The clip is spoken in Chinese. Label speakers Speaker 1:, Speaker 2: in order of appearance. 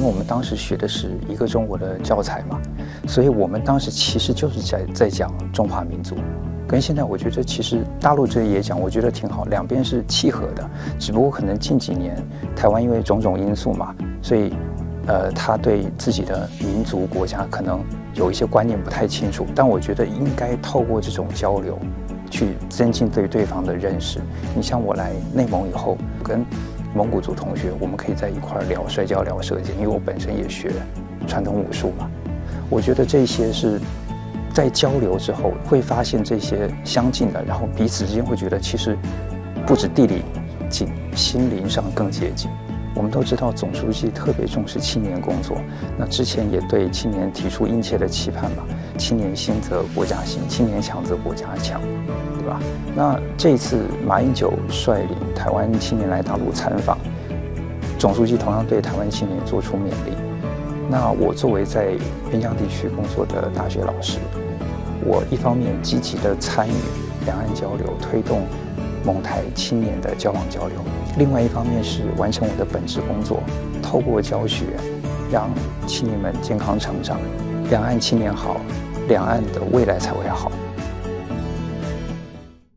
Speaker 1: 因为我们当时学的是一个中国的教材嘛，所以我们当时其实就是在在讲中华民族。跟现在我觉得其实大陆这也讲，我觉得挺好，两边是契合的。只不过可能近几年台湾因为种种因素嘛，所以呃他对自己的民族国家可能有一些观念不太清楚。但我觉得应该透过这种交流，去增进对对方的认识。你像我来内蒙以后，跟蒙古族同学，我们可以在一块聊摔跤、聊射箭，因为我本身也学传统武术嘛。我觉得这些是。在交流之后，会发现这些相近的，然后彼此之间会觉得，其实不止地理近，心灵上更接近。我们都知道，总书记特别重视青年工作，那之前也对青年提出殷切的期盼嘛。青年兴则国家兴，青年强则国家强，对吧？那这次马英九率领台湾青年来大陆参访，总书记同样对台湾青年做出勉励。那我作为在边疆地区工作的大学老师，我一方面积极的参与两岸交流，推动蒙台青年的交往交流；另外一方面是完成我的本职工作，透过教学，让青年们健康成长。两岸青年好，两岸的未来才会好。